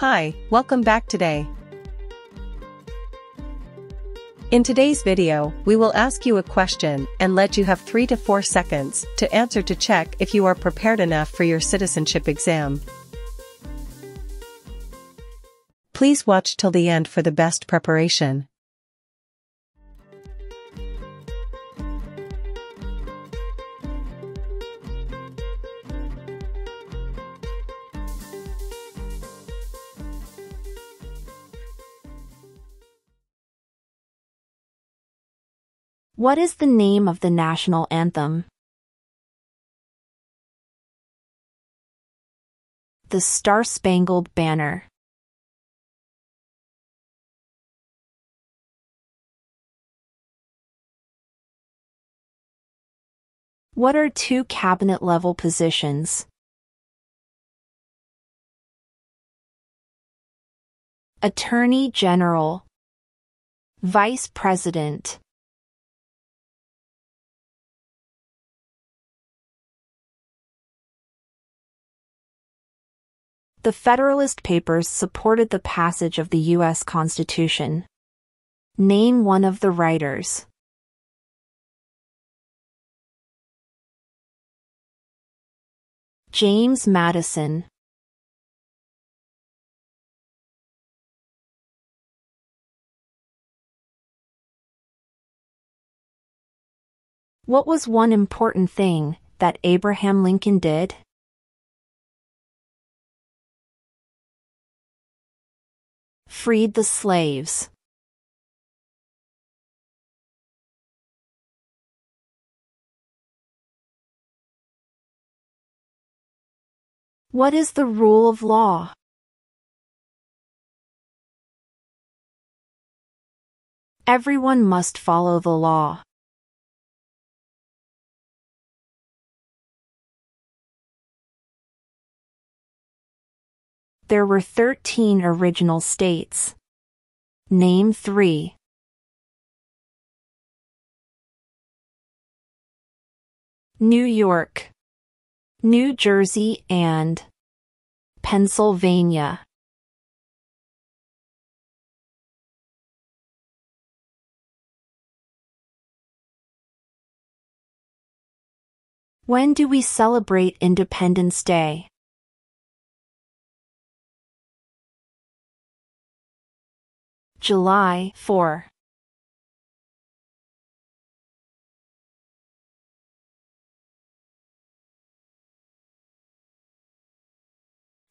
Hi, welcome back today. In today's video, we will ask you a question and let you have 3 to 4 seconds to answer to check if you are prepared enough for your citizenship exam. Please watch till the end for the best preparation. What is the name of the national anthem? The Star Spangled Banner. What are two cabinet level positions? Attorney General Vice President The Federalist Papers supported the passage of the U.S. Constitution. Name one of the writers. James Madison What was one important thing that Abraham Lincoln did? Freed the slaves. What is the rule of law? Everyone must follow the law. There were 13 original states. Name three. New York, New Jersey and Pennsylvania. When do we celebrate Independence Day? July 4.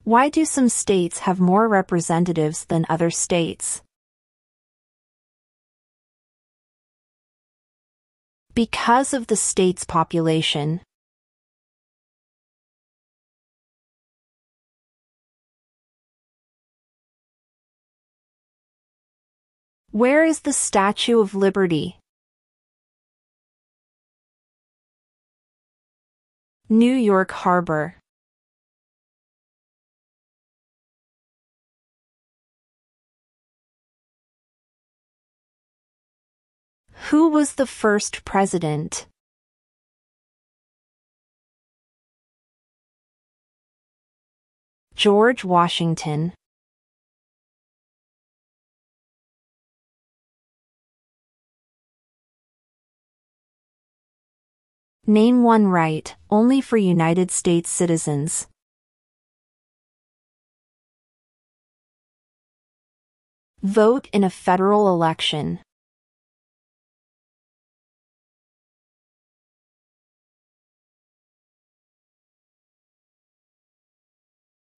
Why do some states have more representatives than other states? Because of the state's population. Where is the Statue of Liberty? New York Harbor. Who was the first president? George Washington. Name one right, only for United States citizens. Vote in a federal election.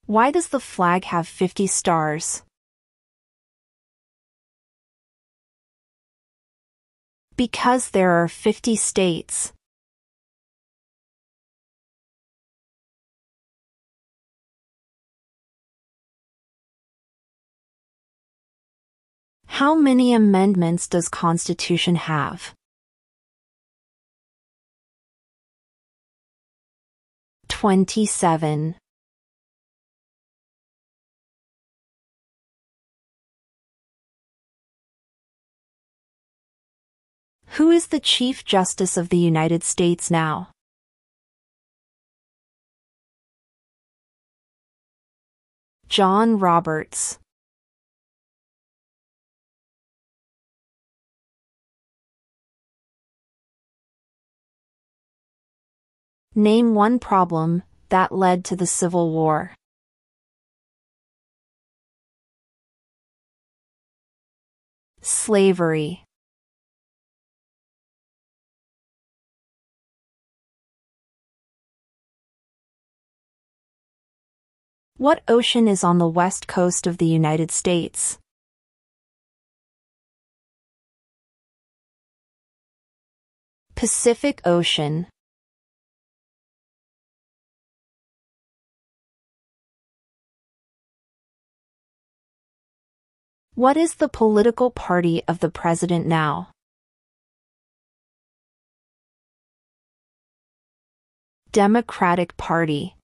Why does the flag have 50 stars? Because there are 50 states. How many amendments does Constitution have? Twenty-seven. Who is the Chief Justice of the United States now? John Roberts. Name one problem that led to the Civil War. Slavery. What ocean is on the west coast of the United States? Pacific Ocean. What is the political party of the president now? Democratic Party.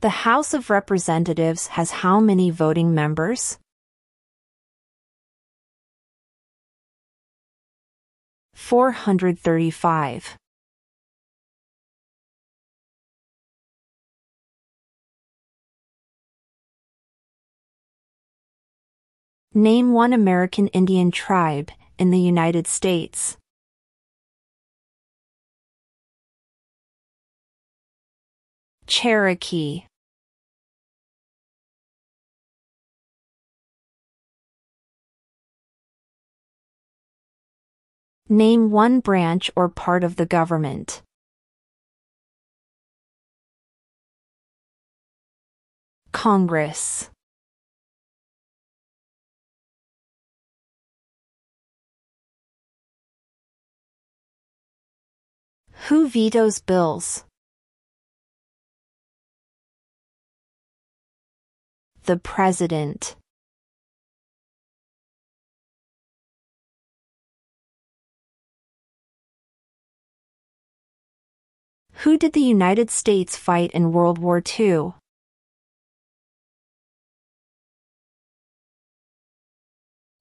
The House of Representatives has how many voting members? Four hundred thirty-five. Name one American Indian tribe in the United States. Cherokee Name one branch or part of the government. Congress Who vetoes bills? The President Who did the United States fight in World War II?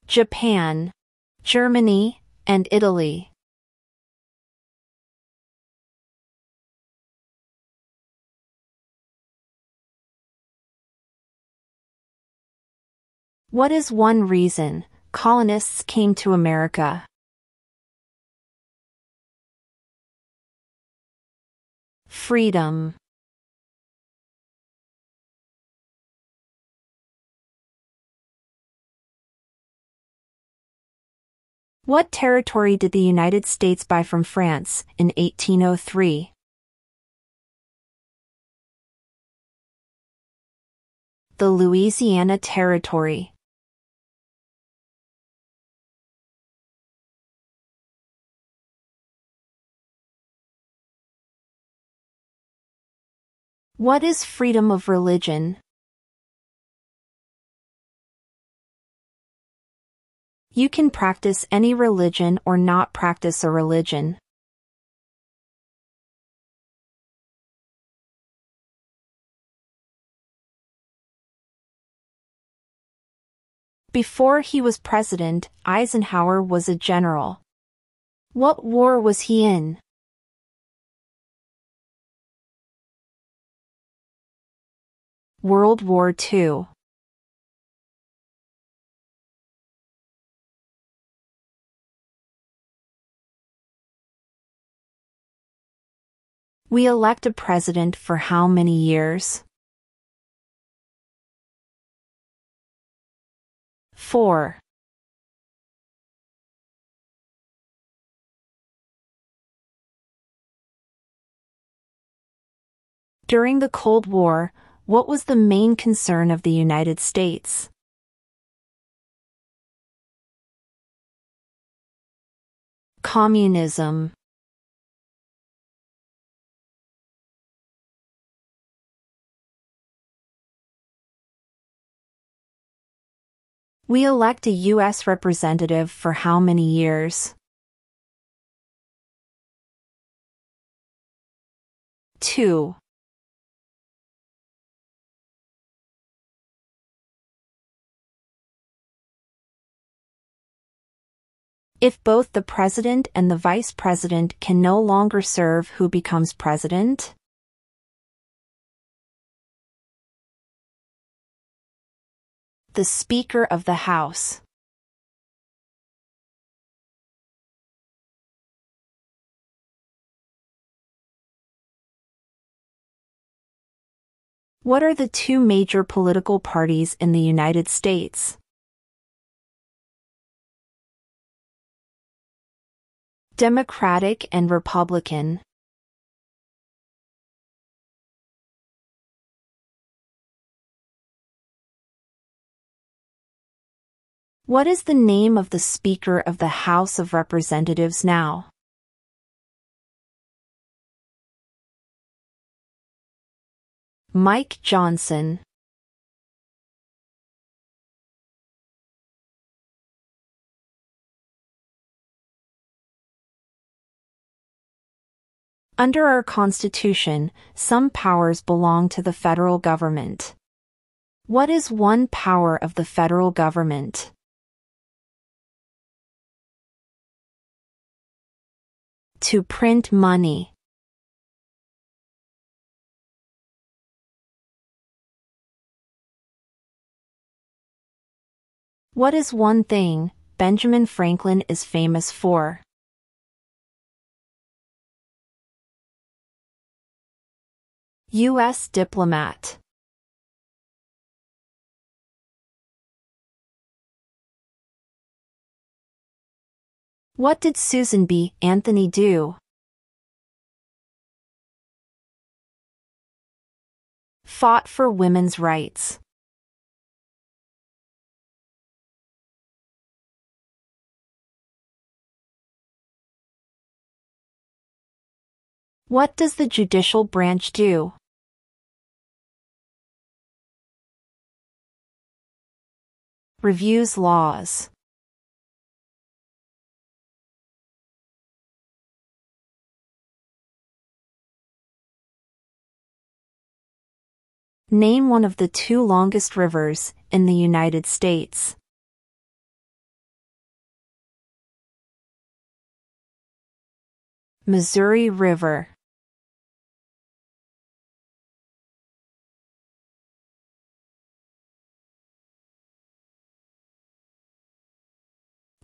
Japan, Germany, and Italy. What is one reason colonists came to America? Freedom What territory did the United States buy from France in 1803? The Louisiana Territory. What is freedom of religion? You can practice any religion or not practice a religion. Before he was president, Eisenhower was a general. What war was he in? World War II We elect a president for how many years? 4. During the Cold War, what was the main concern of the United States? Communism We elect a U.S. representative for how many years? 2. If both the president and the vice president can no longer serve who becomes president? The Speaker of the House What are the two major political parties in the United States? Democratic and Republican. What is the name of the Speaker of the House of Representatives now? Mike Johnson Under our Constitution, some powers belong to the federal government. What is one power of the federal government? To print money. What is one thing Benjamin Franklin is famous for? U.S. diplomat. What did Susan B. Anthony do? Fought for women's rights. What does the judicial branch do? Reviews laws. Name one of the two longest rivers in the United States. Missouri River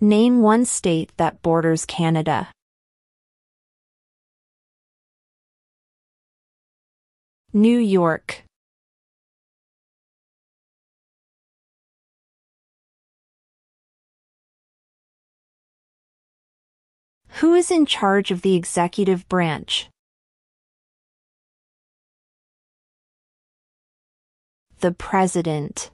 Name one state that borders Canada. New York. Who is in charge of the executive branch? The President.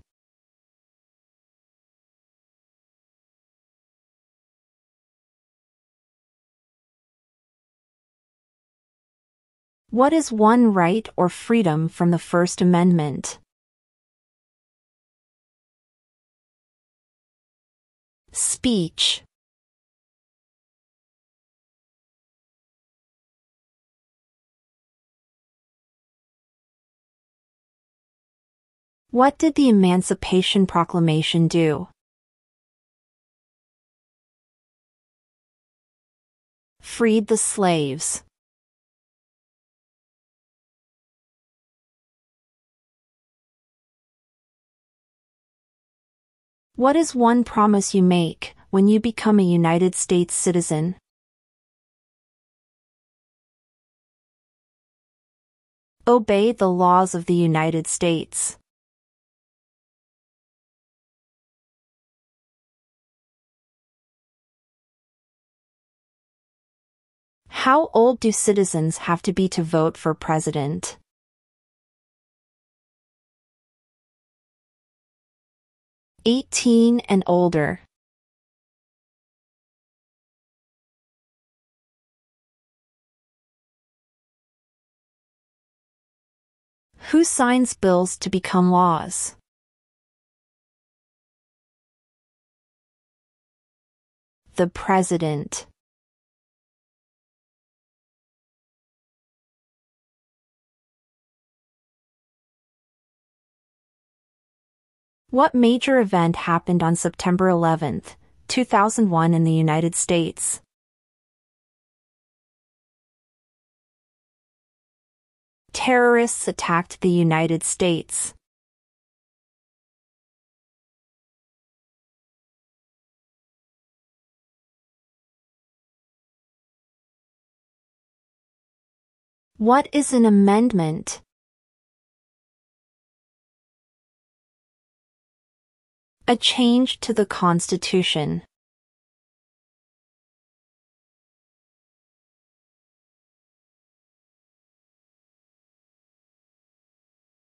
What is one right or freedom from the First Amendment? Speech What did the Emancipation Proclamation do? Freed the slaves. What is one promise you make when you become a United States citizen? Obey the laws of the United States. How old do citizens have to be to vote for president? 18 and older. Who signs bills to become laws? The President. What major event happened on September 11, 2001 in the United States. Terrorists attacked the United States. What is an amendment? A change to the Constitution.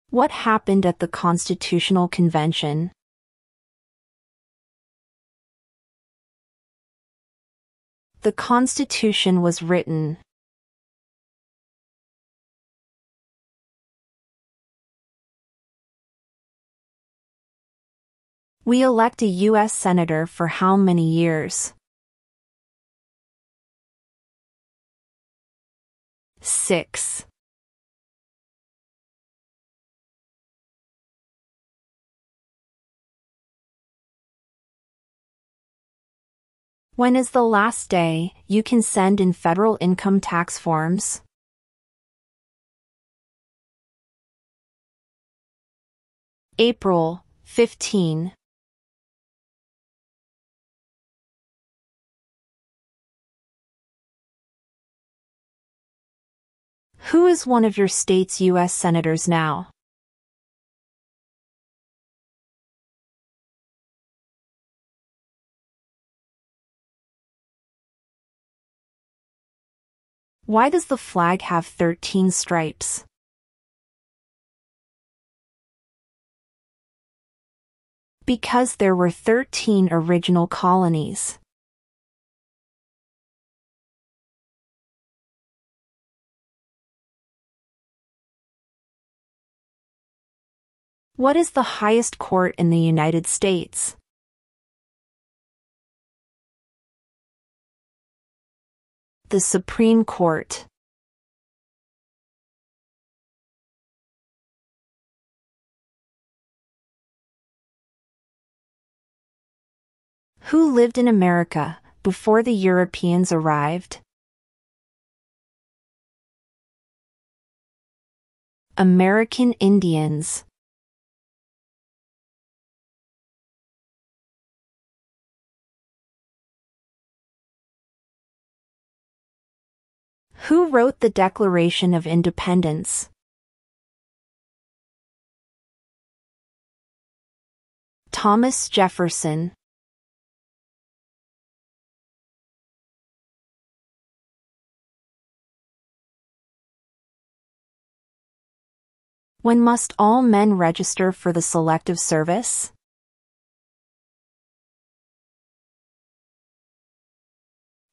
What happened at the Constitutional Convention? The Constitution was written. We elect a U.S. Senator for how many years? Six. When is the last day you can send in federal income tax forms? April 15. Who is one of your state's U.S. senators now? Why does the flag have 13 stripes? Because there were 13 original colonies. What is the highest court in the United States? The Supreme Court. Who lived in America before the Europeans arrived? American Indians. Who wrote the Declaration of Independence? Thomas Jefferson. When must all men register for the Selective Service?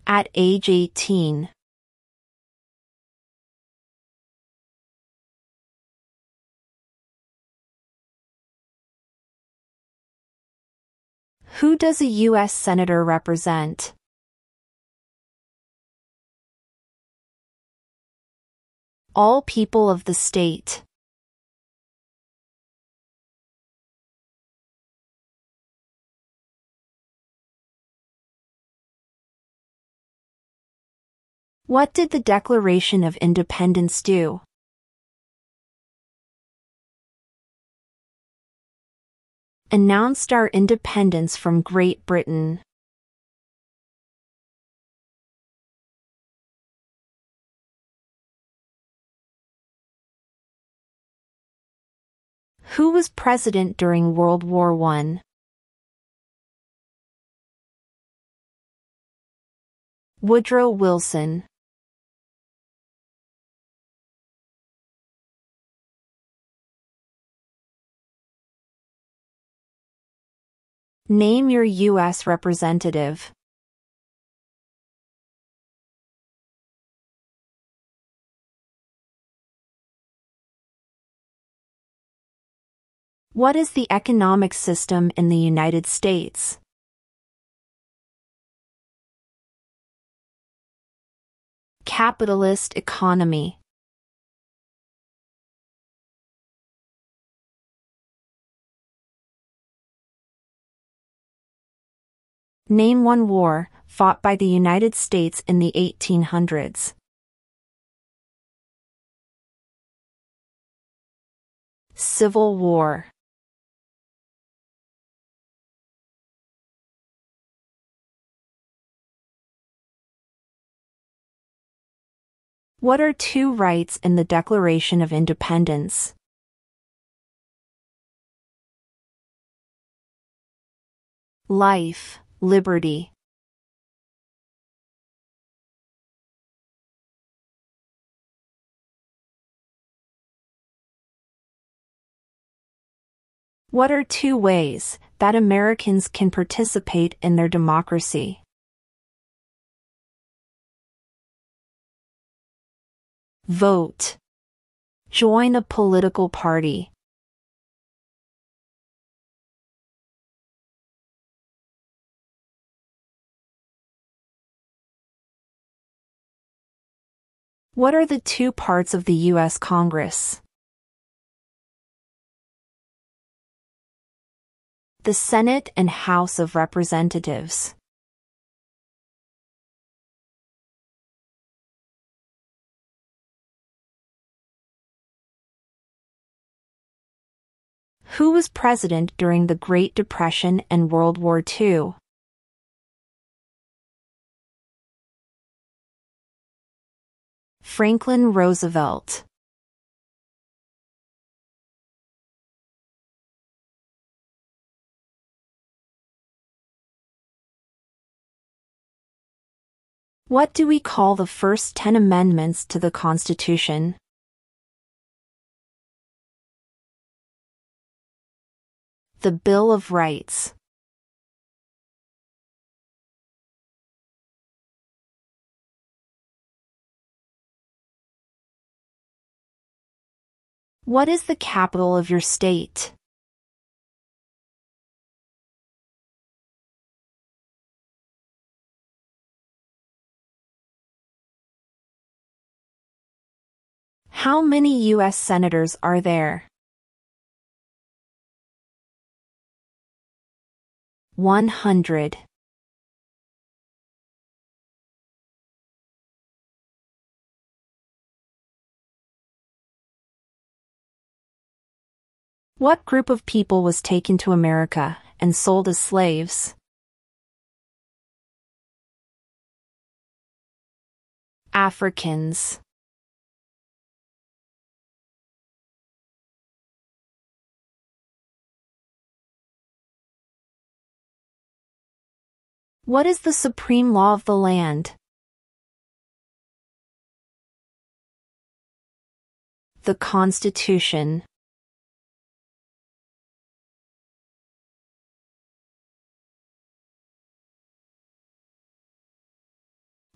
At age 18. Who does a U.S. Senator represent? All people of the state. What did the Declaration of Independence do? Announced our independence from Great Britain. Who was president during World War I? Woodrow Wilson Name your U.S. representative. What is the economic system in the United States? Capitalist economy. Name one war fought by the United States in the 1800s. Civil War What are two rights in the Declaration of Independence? Life, liberty. What are two ways that Americans can participate in their democracy? Vote. Join a political party. What are the two parts of the U.S. Congress? The Senate and House of Representatives. Who was president during the Great Depression and World War II? Franklin Roosevelt. What do we call the first ten amendments to the Constitution? The Bill of Rights. What is the capital of your state? How many U.S. senators are there? 100 What group of people was taken to America and sold as slaves? Africans. What is the supreme law of the land? The Constitution.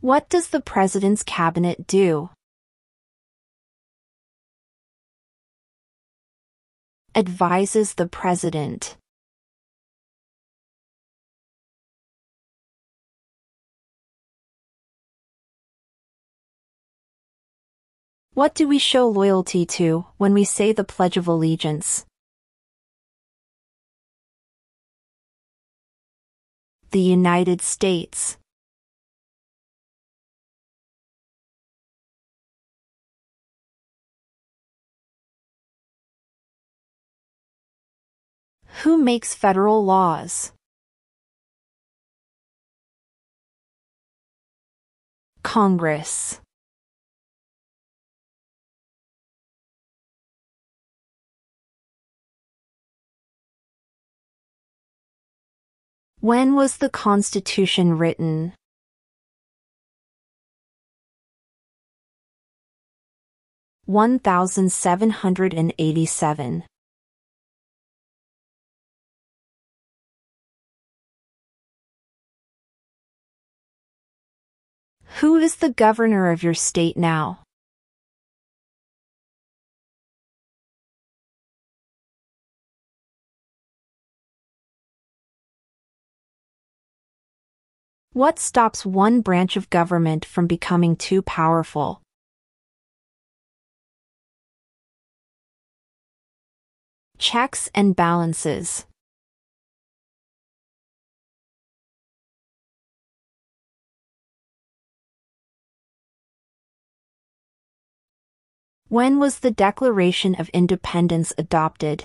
What does the President's Cabinet do? Advises the President. What do we show loyalty to when we say the Pledge of Allegiance? The United States. Who makes federal laws? Congress. When was the Constitution written? One thousand seven hundred and eighty-seven. Who is the governor of your state now? What stops one branch of government from becoming too powerful? Checks and balances. When was the Declaration of Independence adopted?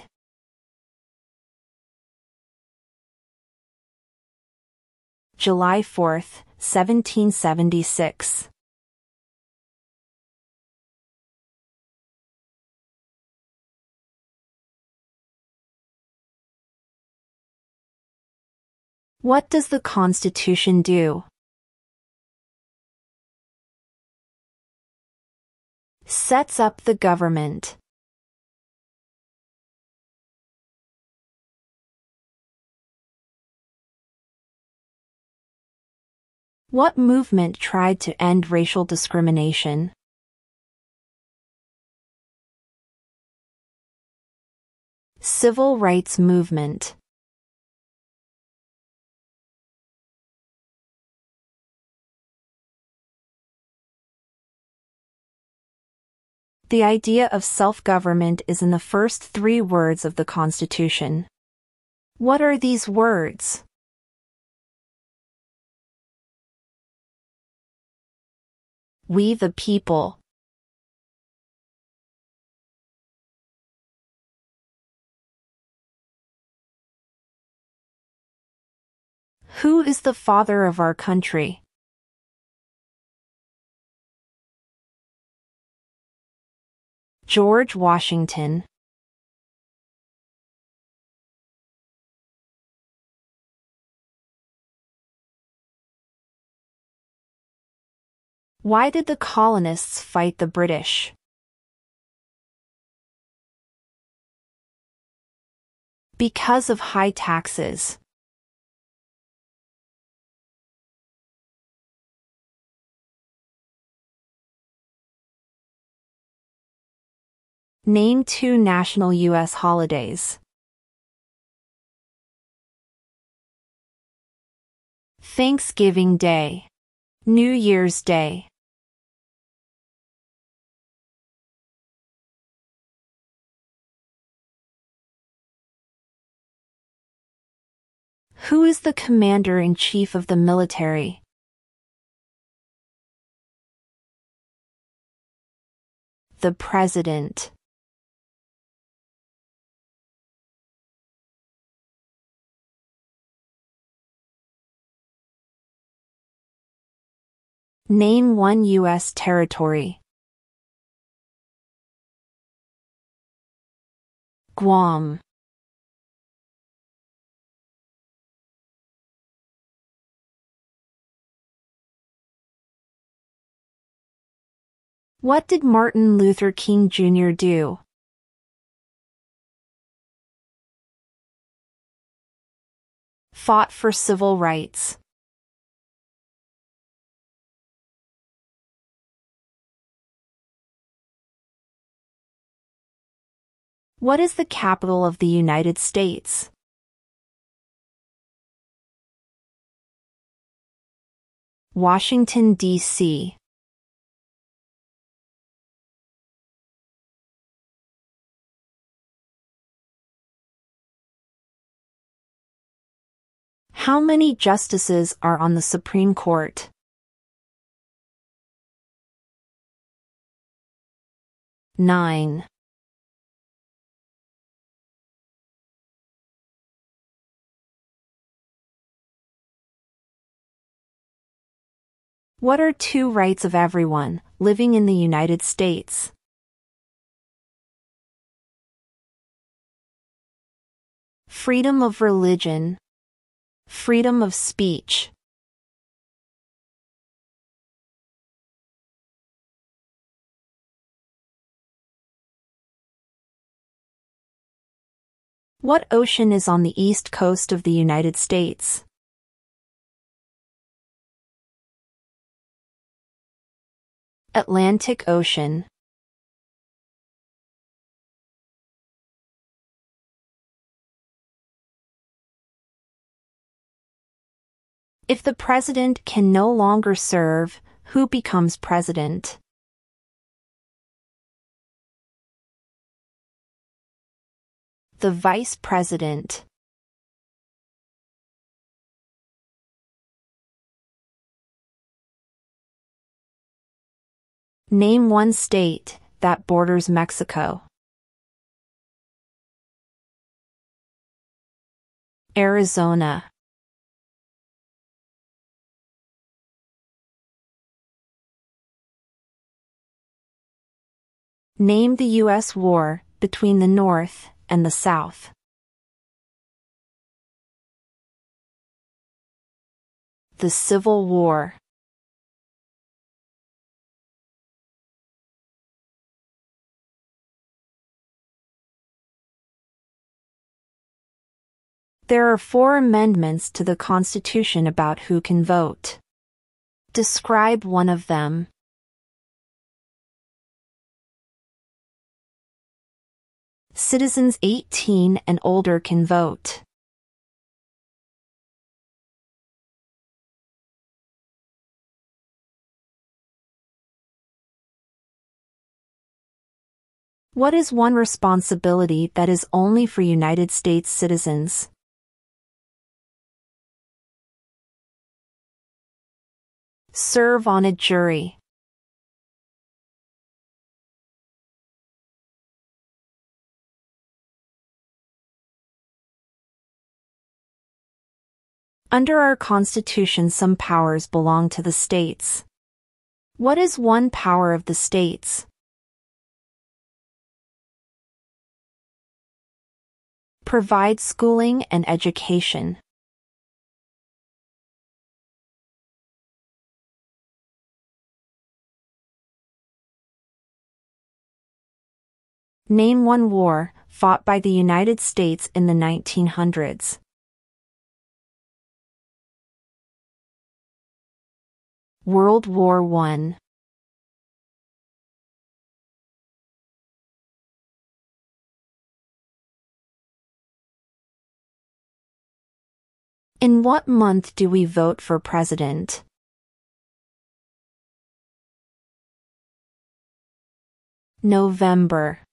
July 4, 1776. What does the Constitution do? Sets up the government. What movement tried to end racial discrimination? Civil rights movement. The idea of self-government is in the first three words of the Constitution. What are these words? We the people. Who is the father of our country? George Washington Why did the colonists fight the British? Because of high taxes. Name two national U.S. holidays. Thanksgiving Day. New Year's Day. Who is the commander-in-chief of the military? The President. Name one U.S. territory. Guam. What did Martin Luther King Jr. do? Fought for civil rights. What is the capital of the United States? Washington, D.C. How many justices are on the Supreme Court? Nine. What are two rights of everyone living in the United States? Freedom of religion. Freedom of speech. What ocean is on the east coast of the United States? Atlantic Ocean If the president can no longer serve, who becomes president? The vice president. Name one state that borders Mexico? Arizona. Name the U.S. war between the North and the South. The Civil War. There are four amendments to the Constitution about who can vote. Describe one of them. Citizens 18 and older can vote. What is one responsibility that is only for United States citizens? Serve on a jury. Under our Constitution some powers belong to the states. What is one power of the states? Provide schooling and education. Name one war fought by the United States in the 1900s. World War I In what month do we vote for president? November.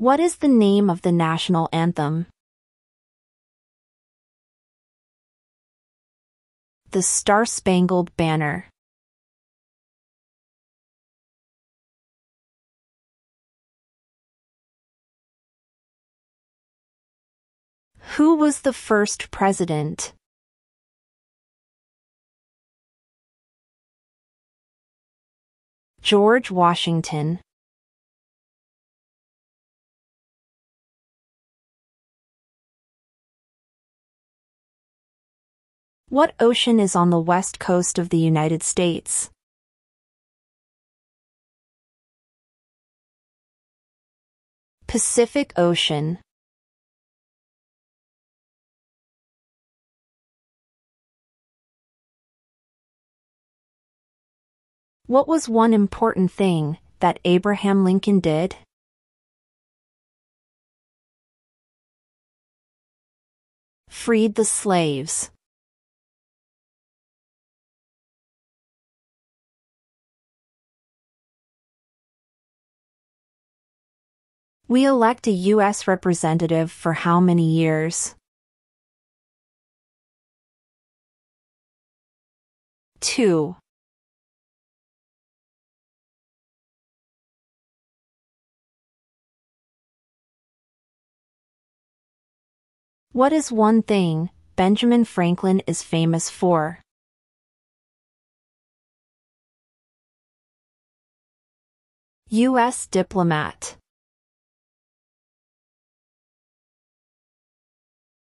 What is the name of the national anthem? The Star Spangled Banner. Who was the first president? George Washington. What ocean is on the west coast of the United States? Pacific Ocean. What was one important thing that Abraham Lincoln did? Freed the slaves. We elect a U.S. representative for how many years? Two. What is one thing Benjamin Franklin is famous for? U.S. diplomat